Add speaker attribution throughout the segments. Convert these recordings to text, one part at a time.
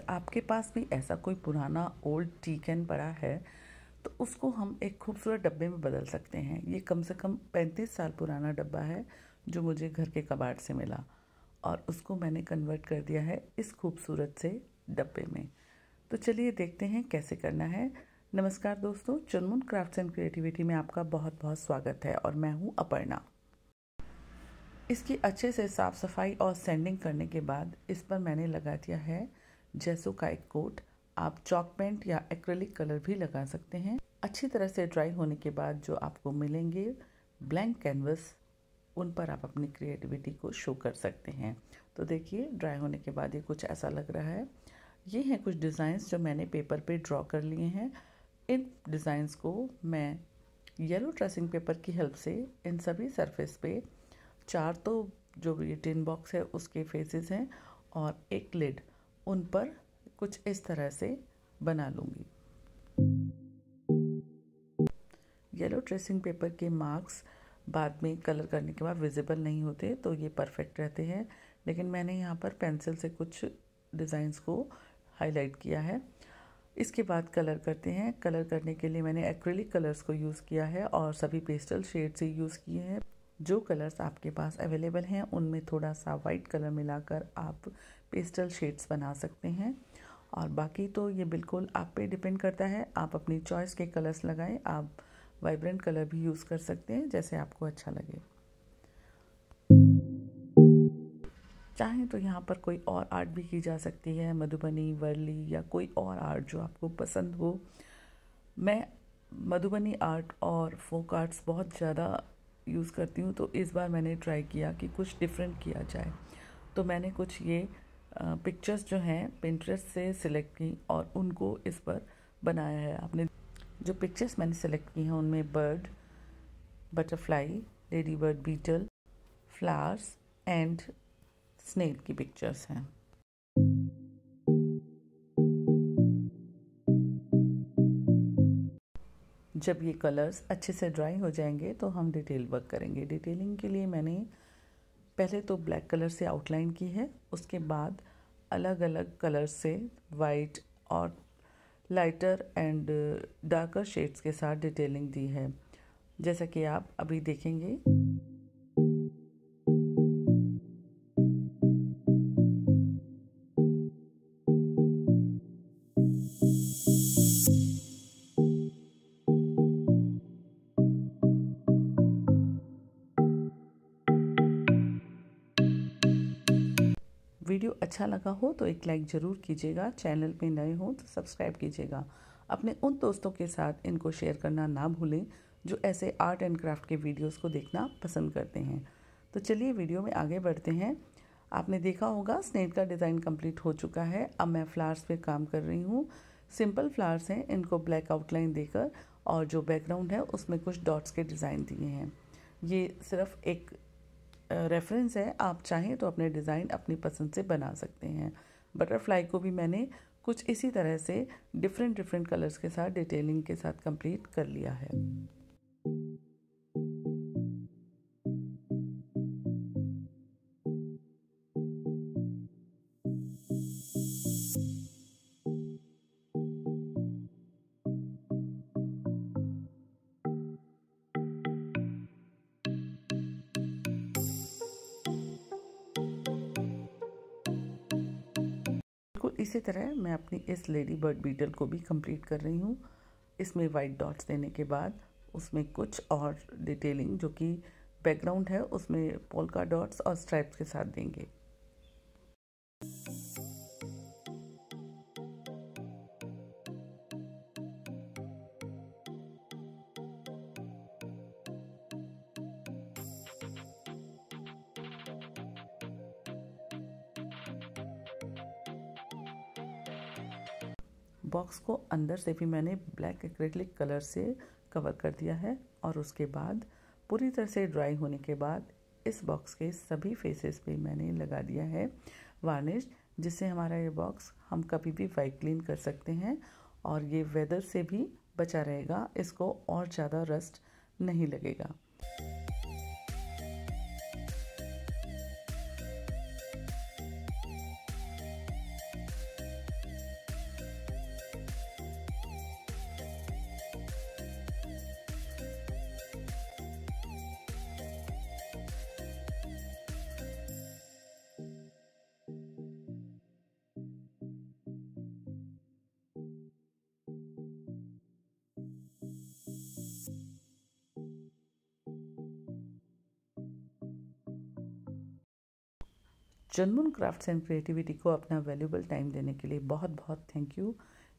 Speaker 1: अगर आपके पास भी ऐसा कोई पुराना ओल्ड टी कैन पड़ा है तो उसको हम एक खूबसूरत डब्बे में बदल सकते हैं। ये कम से कम पैंतीस साल पुराना डब्बा है, जो मुझे घर के कबाड़ से मिला और उसको मैंने कन्वर्ट कर दिया है इस खूबसूरत से डब्बे में। तो चलिए देखते हैं कैसे करना है। नमस्कार दोस्तों, चुनमुन क्राफ्ट्स एंड क्रिएटिविटी में आपका बहुत बहुत स्वागत है और मैं हूँ अपर्णा। इसकी अच्छे से साफ़ सफ़ाई और सैंडिंग करने के बाद इस पर मैंने लगा दिया है जैसो का एक कोट, आप चॉक पेंट या एक्रेलिक कलर भी लगा सकते हैं। अच्छी तरह से ड्राई होने के बाद जो आपको मिलेंगे, ब्लैंक कैनवस, उन पर आप अपनी क्रिएटिविटी को शो कर सकते हैं। तो देखिए, ड्राई होने के बाद ये कुछ ऐसा लग रहा है। ये हैं कुछ डिज़ाइंस जो मैंने पेपर पे ड्रॉ कर लिए हैं। इन डिज़ाइंस को मैं येलो ट्रेसिंग पेपर की हेल्प से इन सभी सरफेस पे चार तो जो ये टिन बॉक्स है, उसके फेसेस हैं और एक लिड। उन पर कुछ इस तरह से बना लूँगी। येलो ट्रेसिंग पेपर के मार्क्स बाद में कलर करने के बाद विजिबल नहीं होते तो ये परफेक्ट रहते हैं। लेकिन मैंने यहाँ पर पेंसिल से कुछ डिज़ाइंस को हाईलाइट किया है। इसके बाद कलर करते हैं। कलर करने के लिए मैंने एक्रेलिक कलर्स को यूज़ किया है और सभी पेस्टल शेड से यूज़ किए हैं। जो कलर्स आपके पास अवेलेबल हैं, उनमें थोड़ा सा वाइट कलर मिलाकर आप पेस्टल शेड्स बना सकते हैं। और बाकी तो ये बिल्कुल आप पे डिपेंड करता है। आप अपनी चॉइस के कलर्स लगाएँ, आप वाइब्रेंट कलर भी यूज़ कर सकते हैं, जैसे आपको अच्छा लगे। चाहें तो यहाँ पर कोई और आर्ट भी की जा सकती है, मधुबनी, वर्ली या कोई और आर्ट जो आपको पसंद हो। मैं मधुबनी आर्ट और फोक आर्ट्स बहुत ज़्यादा यूज़ करती हूँ तो इस बार मैंने ट्राई किया कि कुछ डिफरेंट किया जाए। तो मैंने कुछ ये पिक्चर्स जो हैं पिंट्रेस्ट से सिलेक्ट की और उनको इस पर बनाया है आपने। जो पिक्चर्स मैंने सेलेक्ट की हैं, उनमें bird butterfly ladybird beetle flowers and snake की पिक्चर्स हैं। जब ये कलर्स अच्छे से ड्राई हो जाएँगे तो हम डिटेल वर्क करेंगे। डिटेलिंग के लिए मैंने पहले तो ब्लैक कलर से आउटलाइन की है, उसके बाद अलग अलग कलर से वाइट और लाइटर एंड डार्कर शेड्स के साथ डिटेलिंग दी है। जैसा कि आप अभी देखेंगे। वीडियो अच्छा लगा हो तो एक लाइक ज़रूर कीजिएगा। चैनल पे नए हो तो सब्सक्राइब कीजिएगा। अपने उन दोस्तों के साथ इनको शेयर करना ना भूलें, जो ऐसे आर्ट एंड क्राफ्ट के वीडियोस को देखना पसंद करते हैं। तो चलिए वीडियो में आगे बढ़ते हैं। आपने देखा होगा स्नेक का डिज़ाइन कंप्लीट हो चुका है। अब मैं फ्लावर्स पे काम कर रही हूँ। सिंपल फ्लावर्स हैं, इनको ब्लैक आउटलाइन देकर और जो बैकग्राउंड है, उसमें कुछ डॉट्स के डिज़ाइन दिए हैं। ये सिर्फ़ एक रेफरेंस है, आप चाहें तो अपने डिज़ाइन अपनी पसंद से बना सकते हैं। बटरफ्लाई को भी मैंने कुछ इसी तरह से डिफरेंट डिफरेंट कलर्स के साथ डिटेलिंग के साथ कंप्लीट कर लिया है। इसी तरह मैं अपनी इस लेडी बर्ड बीटल को भी कंप्लीट कर रही हूँ। इसमें वाइट डॉट्स देने के बाद उसमें कुछ और डिटेलिंग जो कि बैकग्राउंड है, उसमें पोलका डॉट्स और स्ट्राइप्स के साथ देंगे। बॉक्स को अंदर से भी मैंने ब्लैक एक्रेलिक कलर से कवर कर दिया है और उसके बाद पूरी तरह से ड्राई होने के बाद इस बॉक्स के सभी फेसेस पे मैंने लगा दिया है वार्निश जिससे हमारा ये बॉक्स हम कभी भी वाइट क्लीन कर सकते हैं और ये वेदर से भी बचा रहेगा, इसको और ज़्यादा रस्ट नहीं लगेगा। जनमुन क्राफ्ट्स एंड क्रिएटिविटी को अपना वैल्यूबल टाइम देने के लिए बहुत बहुत थैंक यू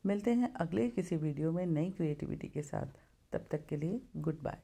Speaker 1: मिलते हैं अगले किसी वीडियो में नई क्रिएटिविटी के साथ. तब तक के लिए गुड बाय